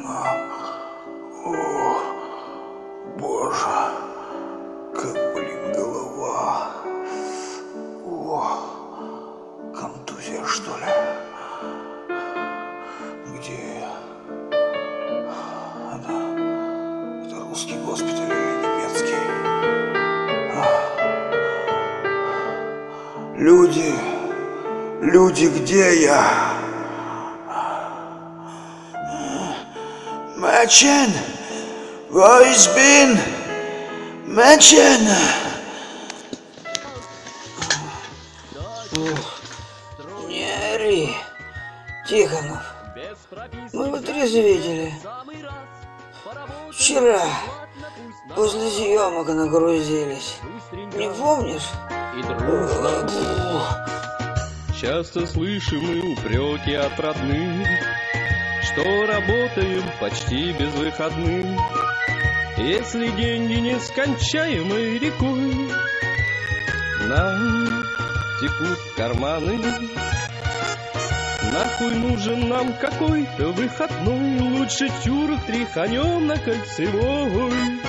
страшно. О, боже, как, блин, голова. О, контузия, что ли? Где я? Это, это русский госпиталь или немецкий? А. Люди, люди, где я? Mädchen, wo ich bin? Ори, Тихонов. Мы вытрезвители. Вчера после съемок нагрузились. Не помнишь? Часто слышим мы упреки от родных Что работаем почти без выходных. Если деньги нескончаемой рекой Нам текут карманы. Нахуй нужен нам какой-то выходной Лучше тюрок тряханем на кольцевой